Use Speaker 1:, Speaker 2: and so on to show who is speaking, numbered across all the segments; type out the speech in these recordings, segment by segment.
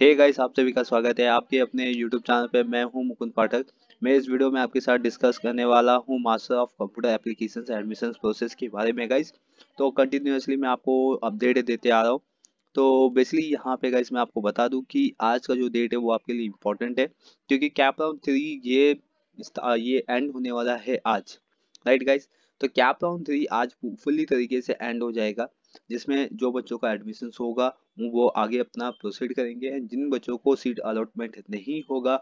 Speaker 1: Hey guys आप सभी का स्वागत है आपके अपने YouTube चैनल पे। मैं हूँ मुकुंद पाठक। मैं इस वीडियो में आपके साथ डिस्कस करने वाला हूँ master of computer applications admission process के बारे में गाइस तो कंटिन्यूसली मैं आपको अपडेट देते आ रहा हूँ। तो बेसिकली यहाँ पे गाइस मैं आपको बता दूँ कि आज का जो डेट है वो आपके लिए इम्पोर्टेंट है, क्योंकि कैप राउंड थ्री ये ये एंड होने वाला है आज। राइट गाइस तो कैप राउंड थ्री आज फुल्ली तरीके से एंड हो जाएगा, जिसमें जो बच्चों का एडमिशन होगा वो आगे अपना प्रोसीड करेंगे। जिन बच्चों को सीट अलॉटमेंट नहीं होगा,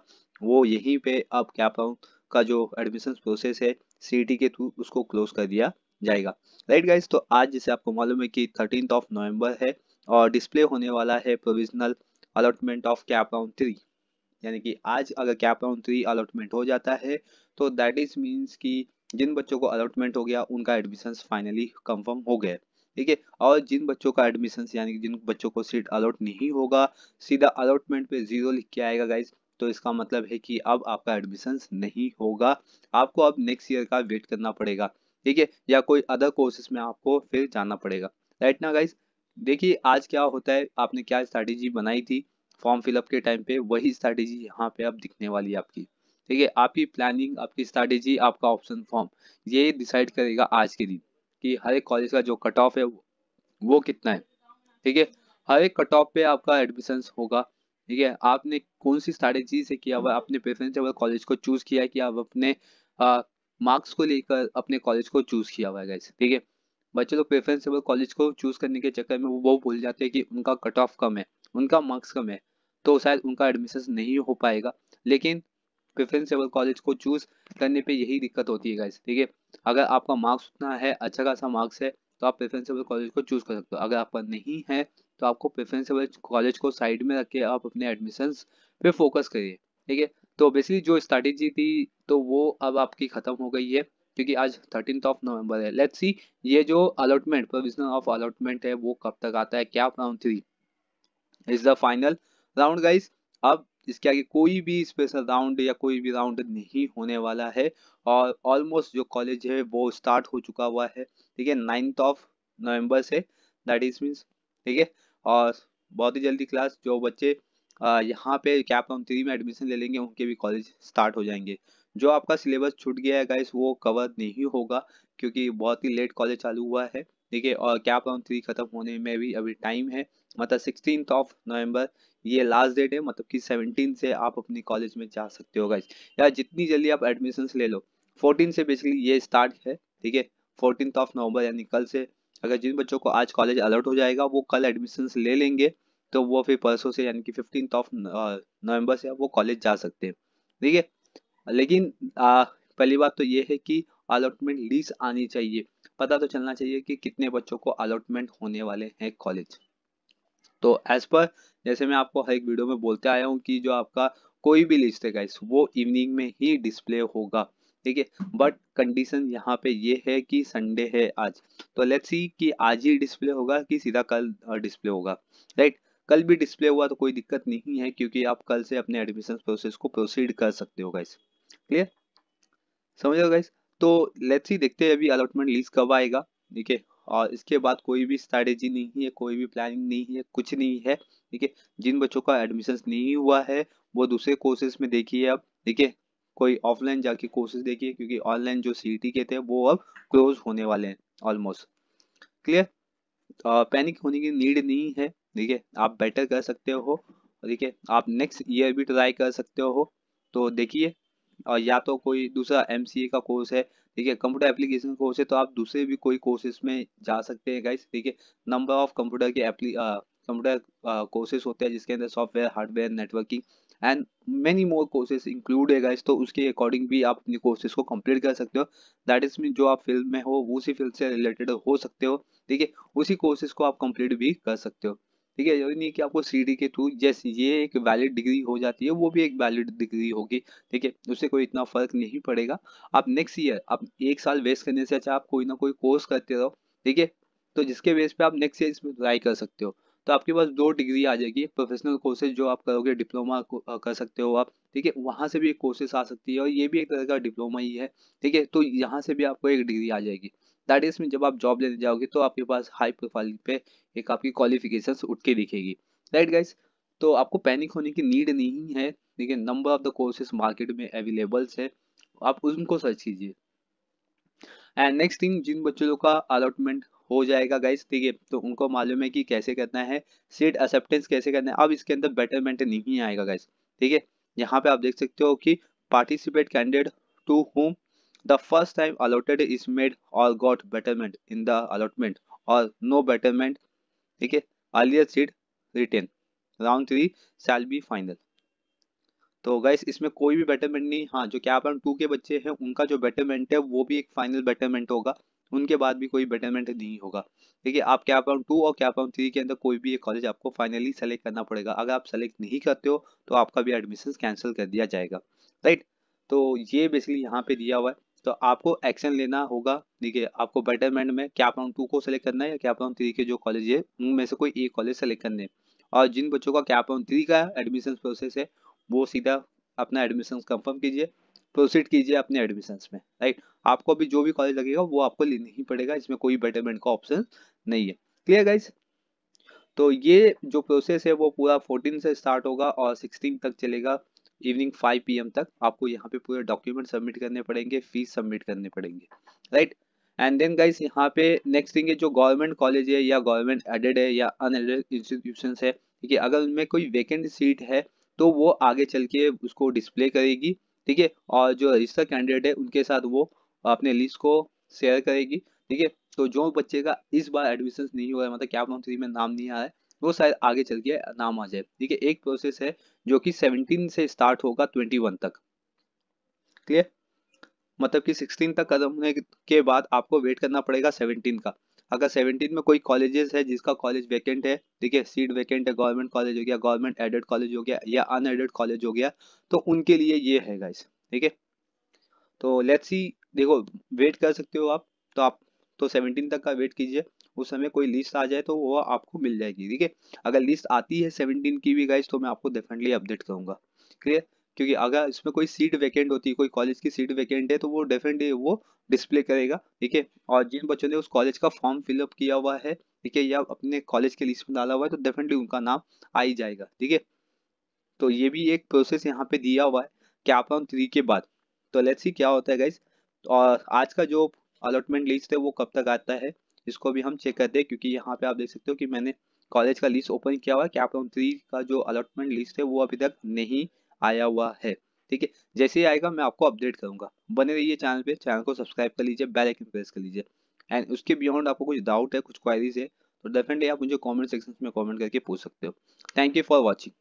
Speaker 1: वो यहीं पे अब राउंड का जो एडमिशन प्रोसेस है सीटी के थ्रू उसको क्लोज कर दिया जाएगा। राइट गाइस तो आज जैसे आपको मालूम है कि थर्टीन ऑफ़ नवंबर है और डिस्प्ले होने वाला है provisional allotment of CAP round three यानी कि आज अगर कैप राउंड थ्री अलॉटमेंट हो जाता है। तो दैट इज़ मीन्स कि जिन बच्चों को अलॉटमेंट हो गया, उनका एडमिशन फाइनली कंफर्म हो गया। ठीक है, और जिन बच्चों का एडमिशन यानी कि जिन बच्चों को सीट अलॉट नहीं होगा, सीधा अलॉटमेंट पे ज़ीरो लिख के आएगा गाइज़ तो इसका मतलब है कि अब आपका एडमिशन नहीं होगा। आपको अब नेक्स्ट ईयर का वेट करना पड़ेगा, ठीक है, या कोई अदर कोर्सेज में आपको फिर जाना पड़ेगा। राइट ना गाइज़ देखिए आज क्या होता है, आपने क्या स्ट्रैटेजी बनाई थी फॉर्म फिलअप के टाइम पे, वही स्ट्रैटेजी यहाँ पे अब दिखने वाली है आपकी। ठीक है, आपकी प्लानिंग आपकी स्ट्रैटेजी आपका ऑप्शन फॉर्म ये डिसाइड करेगा आज के दिन। कि हर एक कॉलेज का जो कट ऑफ़ है, वो कितना है? ठीक है? हर एक कट ऑफ़ पे आपका एडमिशन होगा। ठीक है? आपने कौन सी स्ट्रैटेजी से किया हुआ आपने प्रेफरेंस कॉलेज को चूज़ किया है कि आप अपने मार्क्स को लेकर अपने कॉलेज को चूज़ किया हुआ है ठीक है? बच्चे लोग प्रेफरेंसेबल कॉलेज को चूज़ करने के चक्कर में वो वो भूल जाते हैं कि उनका कट ऑफ़ कम है, उनका मार्क्स कम है तो शायद उनका एडमिशन नहीं हो पाएगा। लेकिन प्रेफरेंसेबल कॉलेज को चूज़ करने पे यही दिक्कत होती है गाइस ठीक है? अगर आपका मार्क्स उतना है अच्छा खासा मार्क्स है तो आप प्रेफरेंसेबल कॉलेज को चूज़ कर सकते हो। अगर आपका नहीं है तो आपको प्रेफरेंसेबल कॉलेज को साइड में रख के आप अपने एडमिशन पे फोकस करिए, ठीक है? तो बेसिकली जो स्ट्रैटेजी थी तो वो अब आपकी खत्म हो गई है, क्योंकि आज थर्टीन ऑफ़ नवंबर है। लेट्स सी ये जो अलॉटमेंट प्रोविजनल ऑफ़ अलॉटमेंट है, वो कब तक आता है? क्या round three is the final round guys अब इसके आगे कोई भी स्पेशल राउंड या कोई भी राउंड नहीं होने वाला है और ऑलमोस्ट जो कॉलेज है वो स्टार्ट हो चुका हुआ है। ठीक है ninth of November say that is means ठीक है, और बहुत ही जल्दी क्लास जो बच्चे यहाँ पे कैप राउंड थ्री में एडमिशन ले लेंगे, उनके भी कॉलेज स्टार्ट हो जाएँगे। जो आपका सिलेबस छूट गया है गाइस वो कवर नहीं होगा, क्योंकि बहुत ही लेट कॉलेज चालू हुआ है। ठीक है, और कैप राउंड थ्री खत्म होने में भी अभी टाइम है। मतलब सिक्सटीन ऑफ़ नवंबर ये लास्ट डेट है मतलब कि सेवनटीन से आप अपनी कॉलेज में जा सकते हो गाइस या जितनी जल्दी आप एडमिशन ले लो. फोर्टीन से बेसिकली ये स्टार्ट है ठीक है? फोर्टीन ऑफ़ नवंबर यानी कल से अगर जिन बच्चों को आज कॉलेज अलर्ट हो जाएगा वो कल एडमिशन ले लेंगे तो वो फिर परसों से यानी कि फिफ्टीन ऑफ़ नवंबर से वो कॉलेज जा सकते हैं ठीक है? लेकिन आ, पहली बात तो ये है कि अलॉटमेंट लीज आनी चाहिए. पता तो चलना चाहिए कि कितने बच्चों को अलॉटमेंट होने वाले हैं कॉलेज तो एज पर जैसे मैं आपको हर एक वीडियो में बोलते आया हूँ कि जो आपका कोई भी लिस्ट है गाइस वो इवनिंग में ही डिस्प्ले होगा, ठीक है? बट कंडीशन यहाँ पे ये है कि संडे है आज। तो लेट्स सी कि आज ही डिस्प्ले होगा कि सीधा कल डिस्प्ले होगा राइट कल भी डिस्प्ले हुआ तो कोई दिक्कत नहीं है, क्योंकि आप कल से अपने एडमिशन प्रोसेस को प्रोसीड कर सकते हो गाइस क्लियर समझ गाइस तो लेट्स सी देखते हैं अभी अलॉटमेंट लिस्ट कब आएगा, ठीक है? और इसके बाद कोई भी स्ट्रैटेजी नहीं है, कोई भी प्लानिंग नहीं है, कुछ नहीं है। ठीक है, जिन बच्चों का एडमिशन नहीं हुआ है, वो दूसरे कोर्सेज में देखिए अब। ठीक है, कोई ऑफलाइन जाके कोर्सेज देखिए, क्योंकि ऑनलाइन जो सी के थे, वो अब क्लोज होने वाले हैं ऑलमोस्ट क्लियर पैनिक होने की नीड नहीं है। ठीक है, आप बेटर कर सकते हो। ठीक है, आप नेक्स्ट ईयर भी ट्राई कर सकते हो। तो देखिए और या तो कोई दूसरा एमसीए का कोर्स है ठीक है कंप्यूटर एप्लीकेशन कोर्स है तो आप दूसरे भी कोई कोर्सेज में जा सकते हैं गाइस ठीक है नंबर ऑफ़ कंप्यूटर के कंप्यूटर कोर्सेज होते हैं, जिसके अंदर software hardware networking and many more courses include है गाइस तो उसके अकॉर्डिंग भी आप अपनी कोर्सेज को कंप्लीट कर सकते हो। दैट इज़ मीन जो आप फ़ील्ड में हो, उसी फ़ील्ड से रिलेटेड हो सकते हो। ठीक है, उसी कोर्सेज को आप कंप्लीट भी कर सकते हो। ठीक है ये नहीं कि आपको सीडी के थ्रू जैसे ये एक वैलिड डिग्री हो जाती है, वो भी एक वैलिड डिग्री होगी। ठीक है, उससे कोई इतना फ़र्क नहीं पड़ेगा। आप नेक्स्ट ईयर आप एक साल वेस्ट करने से अच्छा आप कोई ना कोई कोर्स करते रहो। ठीक है तो जिसके बेस पे आप नेक्स्ट ईयर इसमें ट्राई कर सकते हो। तो आपके पास दो डिग्री आ जाएगी प्रोफेशनल कोर्सेज जो आप करोगे डिप्लोमा कर सकते हो आप। ठीक है, वहाँ से भी एक कोर्सेस आ सकती है और ये भी एक तरह का डिप्लोमा ही है। ठीक है तो यहाँ से भी आपको एक डिग्री आ जाएगी। दैट इज़ मीन जब आप जॉब लेने जाओगे तो आपके पास हाई प्रोफ़ाइल पे एक आपकी क्वालिफिकेशन उठ के दिखेगी। राइट गाइस तो आपको पैनिक होने की नीड नहीं है। है number of the courses market में अवेलेबल्स है। आप उनको सर्च कीजिए। एंड नेक्स्ट थिंग जिन बच्चों का अलॉटमेंट हो जाएगा गाइस ठीक है तो उनको मालूम है कि कैसे करना है। सीट एक्सेप्टेंस कैसे करना है। अब इसके अंदर बेटरमेंट नहीं आएगा गाइस ठीक है? यहाँ पे आप देख सकते हो कि participate candidate to home the first time allotted is made और got betterment in the allotment और नो बेटरमेंट ठीक है? Earlier seat retain round three shall be final तो गाइस इसमें कोई भी बेटरमेंट नहीं। हाँ जो कैप राउंड टू के बच्चे हैं, उनका जो बेटरमेंट है, वो भी एक फाइनल बेटरमेंट होगा। उनके बाद भी कोई बेटरमेंट नहीं होगा। ठीक है? आप कैप राउंड टू और कैप राउंड थ्री के अंदर कोई भी एक कॉलेज आपको फाइनली सेलेक्ट करना पड़ेगा। अगर आप सेलेक्ट नहीं करते हो तो आपका भी एडमिशन कैंसिल कर दिया जाएगा। राइट तो ये बेसिकली यहाँ पे दिया हुआ है। तो आपको एक्शन लेना होगा। है आपको बेटरमेंट में कैप राउंड टू को सेलेक्ट करना है या कैप राउंड थ्री के जो कॉलेज है उनमें से कोई एक कॉलेज सेलेक्ट करने और जिन बच्चों का कैप राउंड थ्री का एडमिशन प्रोसेस है, वो सीधा अपना एडमिशन कंफर्म कीजिए प्रोसीड कीजिए अपने एडमिशन में राइट आपको अभी जो भी कॉलेज लगेगा, वो आपको लेना ही पड़ेगा, इसमें कोई बेटरमेंट का ऑप्शन नहीं है। क्लियर गाइज़ तो ये जो प्रोसेस है, वो पूरा 14 से स्टार्ट होगा और 16 तक चलेगा। इवनिंग 5 पीएम तक आपको यहाँ पे पूरे डॉक्यूमेंट सबमिट करने पड़ेंगे फ़ीस सबमिट करने पड़ेंगे राइट एंड देन गाइस यहाँ पे नेक्स्ट थिंग है, जो गवर्नमेंट कॉलेज है या गवर्नमेंट एडेड है या अनएडेड इंस्टीट्यूशन है, ठीक है, अगर उनमें कोई वेकेंट सीट है तो वो आगे चल के उसको डिस्प्ले करेगी, ठीक है, और जो रजिस्टर कैंडिडेट है, उनके साथ वो अपने लिस्ट को शेयर करेगी, ठीक है तो जो बच्चे का इस बार एडमिशन नहीं हुआ है मतलब क्या में नाम नहीं आ रहा है वो शायद आगे चल के नाम आ जाए। ठीक है, एक प्रोसेस है जो कि 17 से स्टार्ट होगा 21 तक। क्लियर मतलब कि 16 तक कदम होने के बाद आपको वेट करना पड़ेगा 17 का। अगर 17 में कोई कॉलेजेस है जिसका कॉलेज वैकेंट है, ठीक है सीट वैकेंट है गवर्नमेंट कॉलेज हो गया गवर्नमेंट एडेड कॉलेज हो गया या अनएडेड कॉलेज हो गया तो उनके लिए ये है गाइस ठीक है? तो लेट्स सी देखो वेट कर सकते हो आप तो आप तो 17 तक का वेट कीजिए। उस समय कोई लिस्ट आ जाए तो वो आपको मिल जाएगी, ठीक है? अगर लिस्ट आती है 17 की भी गाइस तो मैं आपको डेफिनेटली अपडेट करूँगा क्लियर क्योंकि अगर इसमें कोई सीट वैकेंट होती है कोई कॉलेज की सीट वैकेंट है तो वो डेफिनेटली वो डिस्प्ले करेगा, ठीक है? और जिन बच्चों ने उस कॉलेज का फॉर्म फिलअप किया हुआ है, ठीक है? या अपने कॉलेज के लिस्ट में डाला हुआ है तो डेफिनेटली उनका नाम आ ही जाएगा, ठीक है? तो ये भी एक प्रोसेस यहाँ पे दिया हुआ है कैप राउंड थ्री के बाद। तो लेट्स सी क्या होता है गाइस और आज का जो अलॉटमेंट लिस्ट है वो कब तक आता है? इसको भी हम चेक करते हैं, क्योंकि यहाँ पे आप देख सकते हो कि मैंने कॉलेज का लिस्ट ओपन किया हुआ है कैप राउंड थ्री का जो अलॉटमेंट लिस्ट है, वो अभी तक नहीं आया हुआ है। ठीक है? जैसे ही आएगा, मैं आपको अपडेट करूँगा। बने रहिए चैनल पे चैनल को सब्सक्राइब कर लीजिए बेल आइकन प्रेस कर लीजिए। एंड उसके बियॉन्ड आपको कुछ डाउट है, कुछ क्वारीज है तो डेफिनेटली आप मुझे कमेंट सेक्शन में कमेंट करके पूछ सकते हो। Thank you for watching